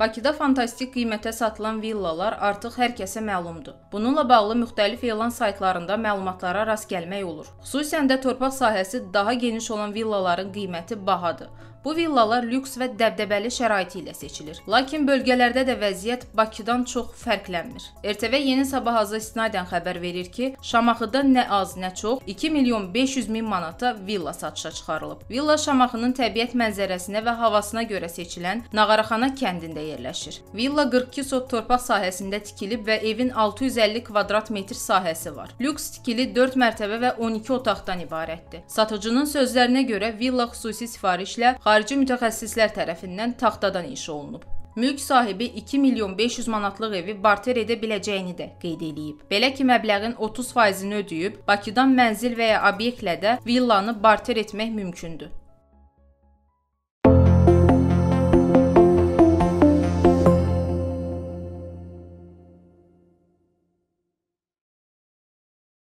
Bakıda fantastik qiymətə satılan villalar artıq hər kəsə məlumdur. Bununla bağlı müxtəlif elan saytlarında məlumatlara rast gəlmək olur. Xüsusən də torpaq sahəsi daha geniş olan villaların qiyməti bahadır. Bu villalar lüks və dəbdəbəli şəraiti ilə seçilir. Lakin bölgələrdə də vəziyyət Bakıdan çox fərqlənmir. RTV Yeni Sabaha istinadən xəbər verir ki, Şamaxıda nə az, nə çox 2 milyon 500 min manata villa satışa çıxarılıb. Villa Şamaxının təbiət mənzərəsinə və havasına görə seçilən Nağaraxana kəndində yerləşir. Villa 42 sot torpaq sahəsində tikilib və evin 650 kvadrat metr sahəsi var. Lüks tikili 4 mərtəbə və 12 otaqdan ibarətdir. Satıcının sözlərinə görə villa xüsusi sifarişlə xarici mütəxəssislər tərəfindən taxtadan inşa olunub. Mülk sahibi 2 milyon 500 manatlıq evi barter edə biləcəyini də qeyd eləyib. Belə ki, məbləğin 30%-ni ödəyib, Bakıdan mənzil və ya obyektlə də villanı barter etmək mümkündür.